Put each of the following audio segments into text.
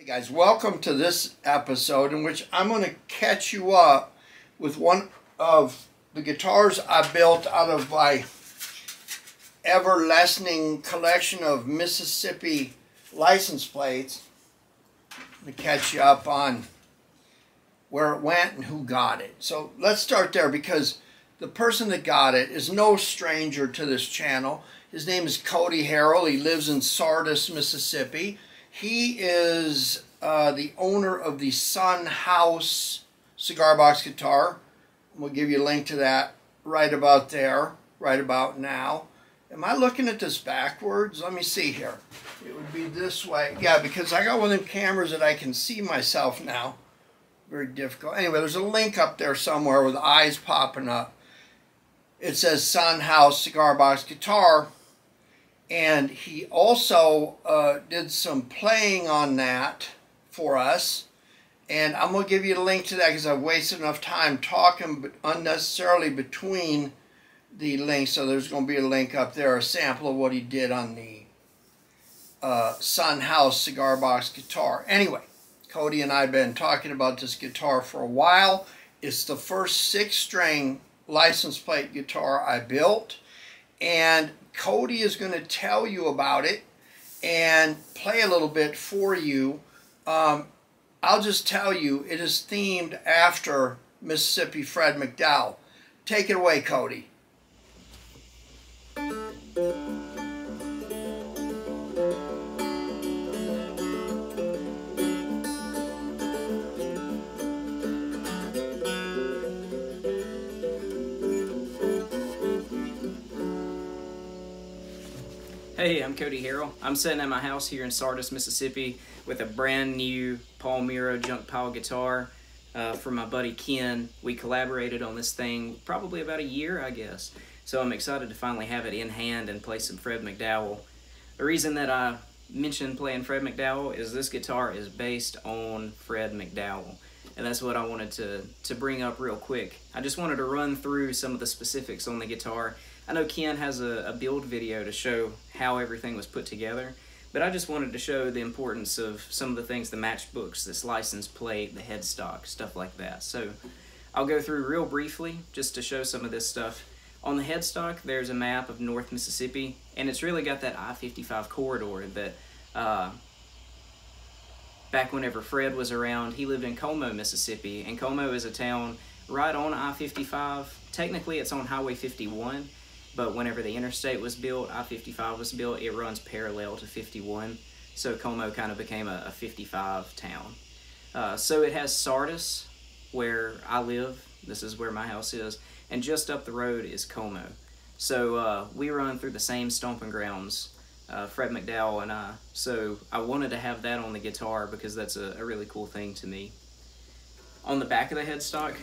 Hey guys, welcome to this episode in which I'm going to catch you up with one of the guitars I built out of my ever-lessening collection of Mississippi license plates to catch you up on where it went and who got it. So let's start there because the person that got it is no stranger to this channel. His name is Kody Harrell. He lives in Sardis, Mississippi. He is uh, the owner of the Son House cigar box guitar. We'll give you a link to that right about there, right about now. Am I looking at this backwards? Let me see here. It would be this way. Yeah, because I got one of them cameras that I can see myself now. Very difficult. Anyway, there's a link up there somewhere with eyes popping up. It says Son House Cigar Box Guitar and he also uh, did some playing on that for us. And I'm going to give you a link to that because I've wasted enough time talking unnecessarily between the links. So there's going to be a link up there a sample of what he did on the uh, Son House cigar box guitar. Anyway Kody and I have been talking about this guitar for a while. It's the first six string license plate guitar I built and Kody is going to tell you about it and play a little bit for you. Um, I'll just tell you, it is themed after Mississippi Fred McDowell. Take it away, Kody. Hey, I'm Kody Harrell. I'm sitting at my house here in Sardis, Mississippi with a brand new Paul Mero junk pile guitar uh, from my buddy Ken. We collaborated on this thing probably about a year, I guess. So I'm excited to finally have it in hand and play some Fred McDowell. The reason that I mentioned playing Fred McDowell is this guitar is based on Fred McDowell. And that's what I wanted to, to bring up real quick. I just wanted to run through some of the specifics on the guitar I know Ken has a, a, build video to show how everything was put together, but I just wanted to show the importance of some of the things, the matchbooks, this license plate, the headstock, stuff like that. So I'll go through real briefly just to show some of this stuff. On the headstock, there's a map of North Mississippi, and it's really got that I-55 corridor that uh, back whenever Fred was around, he lived in Como, Mississippi, and Como is a town right on I-55. Technically, it's on Highway 51, but whenever the interstate was built, I-55 was built, it runs parallel to 51. So Como kind of became a, a 55 town. Uh, so it has Sardis, where I live. This is where my house is. And just up the road is Como. So uh, we run through the same stomping grounds, uh, Fred McDowell and I. So I wanted to have that on the guitar because that's a, a really cool thing to me. On the back of the headstock,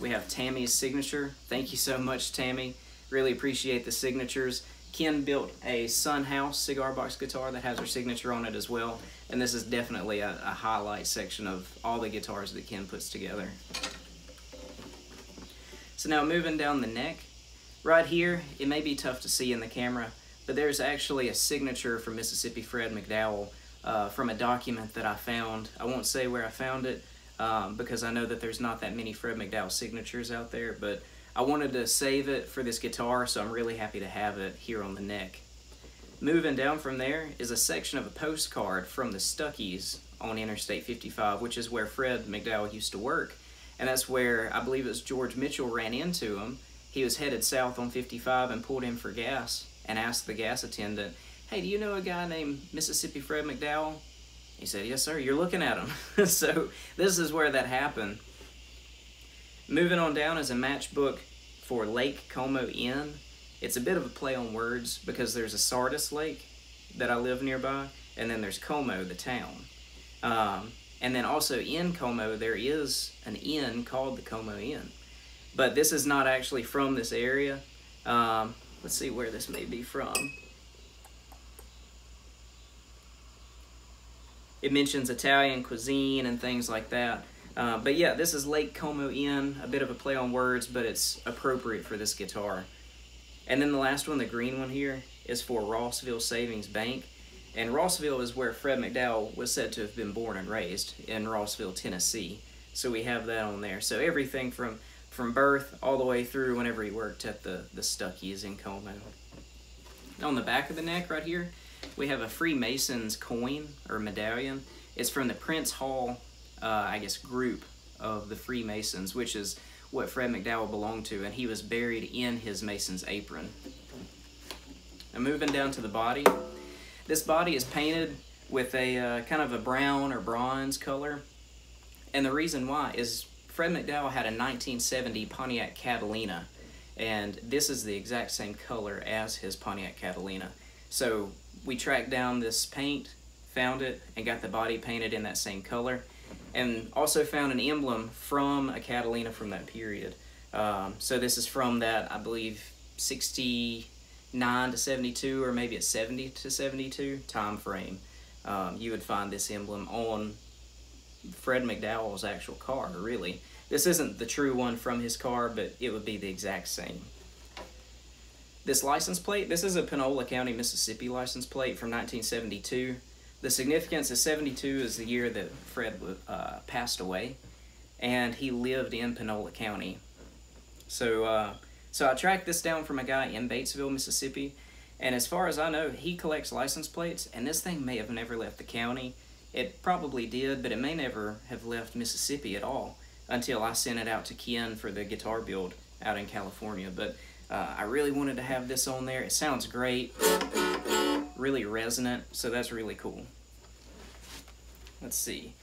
we have Tammy's signature. Thank you so much, Tammy. Really appreciate the signatures. Ken built a Son House cigar box guitar that has her signature on it as well. And this is definitely a, a highlight section of all the guitars that Ken puts together. So now moving down the neck, right here, it may be tough to see in the camera, but there's actually a signature from Mississippi Fred McDowell uh, from a document that I found. I won't say where I found it um, because I know that there's not that many Fred McDowell signatures out there, but I wanted to save it for this guitar, so I'm really happy to have it here on the neck. Moving down from there is a section of a postcard from the Stuckey's on Interstate 55, which is where Fred McDowell used to work. And that's where I believe it was George Mitchell ran into him. He was headed south on 55 and pulled in for gas and asked the gas attendant, Hey, do you know a guy named Mississippi Fred McDowell? He said, Yes, sir, you're looking at him. so this is where that happened. Moving on down is a matchbook for Lake Como Inn. It's a bit of a play on words because there's a Sardis Lake that I live nearby, and then there's Como, the town. Um, and then also in Como, there is an inn called the Como Inn. But this is not actually from this area. Um, let's see where this may be from. It mentions Italian cuisine and things like that. Uh, but yeah, this is Lake Como Inn, a bit of a play on words, but it's appropriate for this guitar. And then the last one, the green one here, is for Rossville Savings Bank. And Rossville is where Fred McDowell was said to have been born and raised in Rossville, Tennessee. So we have that on there. So everything from from birth all the way through whenever he worked at the the Stuckey's in Como. On the back of the neck right here, we have a Freemasons coin or medallion. It's from the Prince Hall, uh, I guess, group of the Freemasons, which is what Fred McDowell belonged to, and he was buried in his Mason's apron. Now moving down to the body, this body is painted with a uh, kind of a brown or bronze color, and the reason why is Fred McDowell had a 1970 Pontiac Catalina, and this is the exact same color as his Pontiac Catalina. So we tracked down this paint, found it, and got the body painted in that same color and also found an emblem from a Catalina from that period. Um, so this is from that, I believe, 69 to 72, or maybe it's 70 to 72 time frame. Um, you would find this emblem on Fred McDowell's actual car, really. This isn't the true one from his car, but it would be the exact same. This license plate, this is a Panola County, Mississippi license plate from 1972. The significance of 72 is the year that Fred uh, passed away, and he lived in Panola County. So, uh, so I tracked this down from a guy in Batesville, Mississippi, and as far as I know, he collects license plates, and this thing may have never left the county. It probably did, but it may never have left Mississippi at all until I sent it out to Ken for the guitar build out in California. But uh, I really wanted to have this on there. It sounds great really resonant, so that's really cool. Let's see.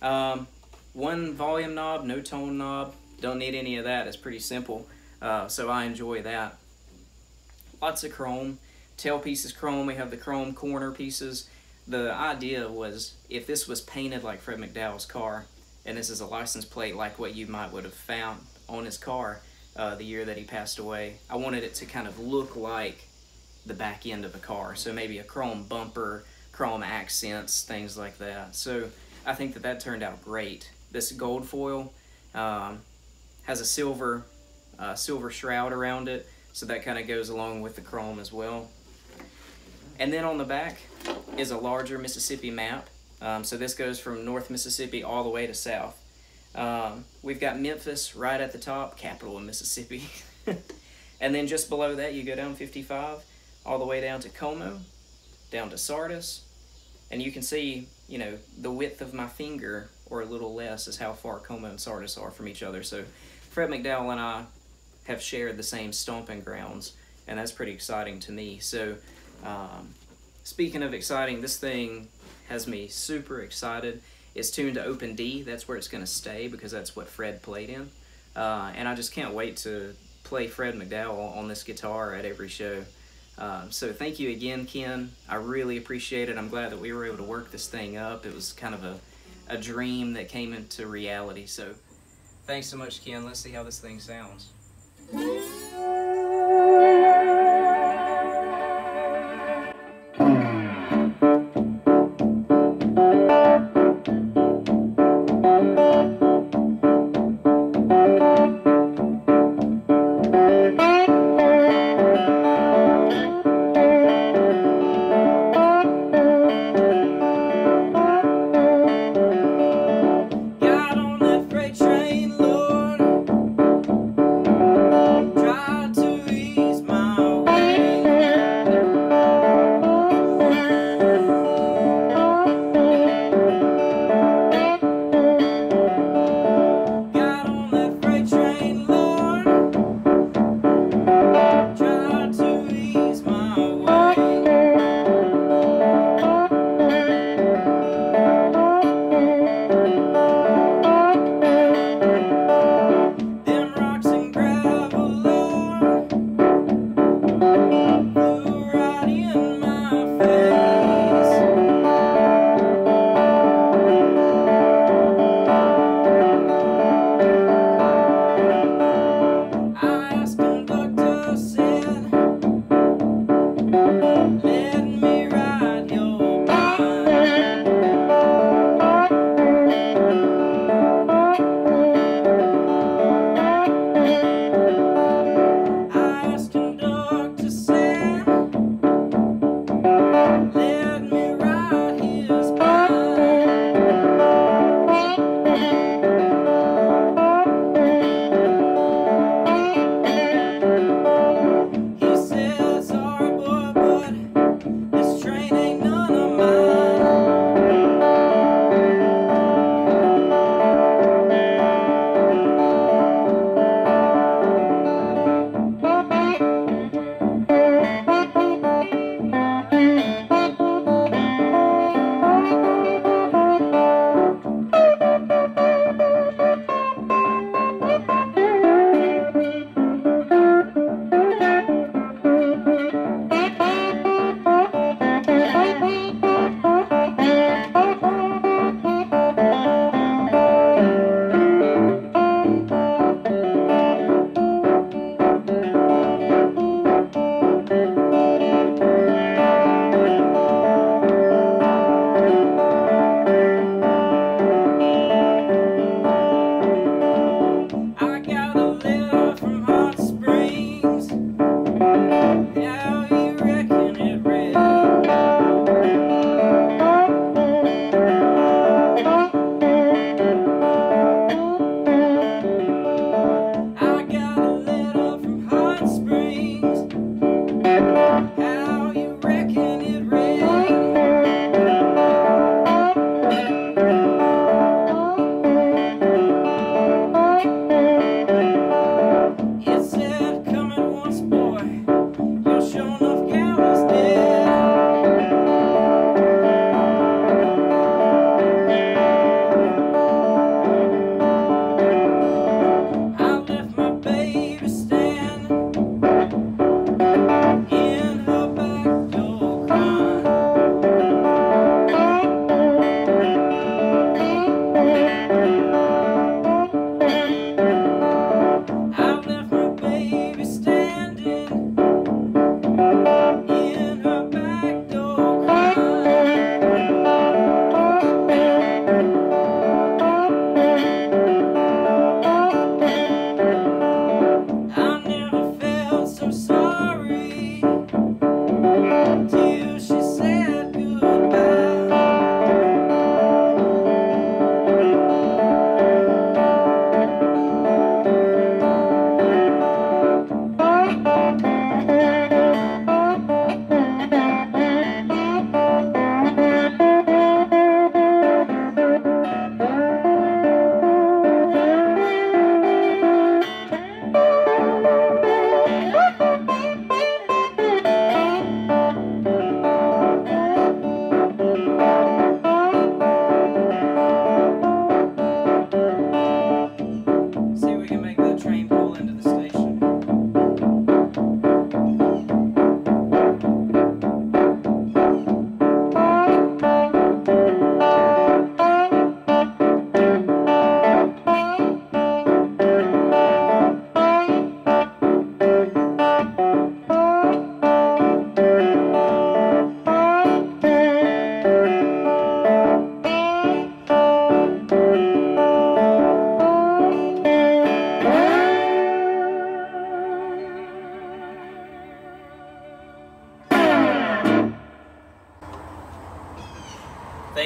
Um, one volume knob, no tone knob. Don't need any of that. It's pretty simple, uh, so I enjoy that. Lots of chrome. Tail pieces chrome. We have the chrome corner pieces. The idea was if this was painted like Fred McDowell's car, and this is a license plate like what you might would have found on his car uh, the year that he passed away, I wanted it to kind of look like the back end of a car. So maybe a chrome bumper, chrome accents, things like that. So I think that that turned out great. This gold foil um, has a silver uh, silver shroud around it, so that kind of goes along with the chrome as well. And then on the back is a larger Mississippi map. Um, so this goes from North Mississippi all the way to South. Um, we've got Memphis right at the top, capital of Mississippi. and then just below that, you go down 55 all the way down to Como, down to Sardis, and you can see, you know, the width of my finger or a little less is how far Como and Sardis are from each other. So Fred McDowell and I have shared the same stomping grounds, and that's pretty exciting to me. So um, speaking of exciting, this thing has me super excited. It's tuned to open D. That's where it's going to stay because that's what Fred played in. Uh, and I just can't wait to play Fred McDowell on this guitar at every show. Um, so thank you again, Ken. I really appreciate it. I'm glad that we were able to work this thing up. It was kind of a, a dream that came into reality. So thanks so much, Ken. Let's see how this thing sounds.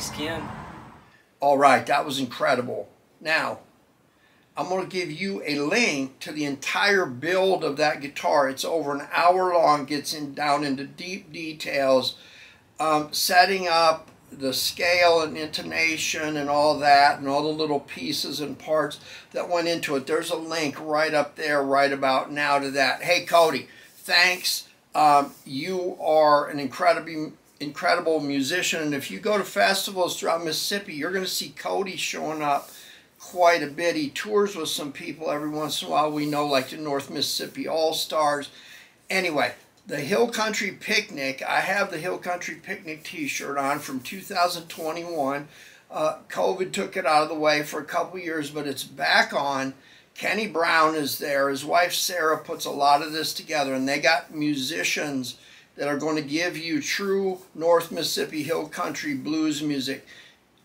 Thanks, Ken. All right, that was incredible. Now, I'm going to give you a link to the entire build of that guitar. It's over an hour long, gets in down into deep details, um, setting up the scale and intonation and all that and all the little pieces and parts that went into it. There's a link right up there right about now to that. Hey, Kody, thanks. Um, you are an incredibly incredible musician, and if you go to festivals throughout Mississippi, you're going to see Kody showing up quite a bit. He tours with some people every once in a while. We know, like the North Mississippi All Stars. Anyway, the Hill Country Picnic. I have the Hill Country Picnic T-shirt on from 2021. Uh, COVID took it out of the way for a couple years, but it's back on. Kenny Brown is there. His wife Sarah puts a lot of this together, and they got musicians that are going to give you true North Mississippi Hill Country blues music.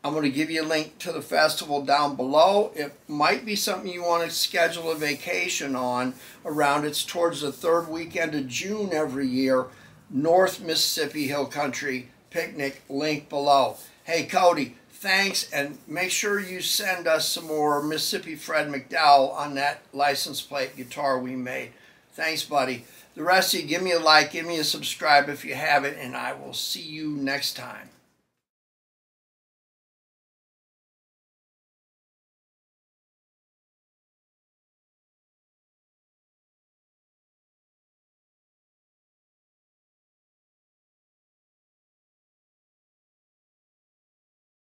I'm going to give you a link to the festival down below. It might be something you want to schedule a vacation on around. It's towards the third weekend of June every year. North Mississippi Hill Country Picnic, link below. Hey, Kody, thanks, and make sure you send us some more Mississippi Fred McDowell on that license plate guitar we made. Thanks, buddy. The rest of you, give me a like, give me a subscribe if you haven't, and I will see you next time.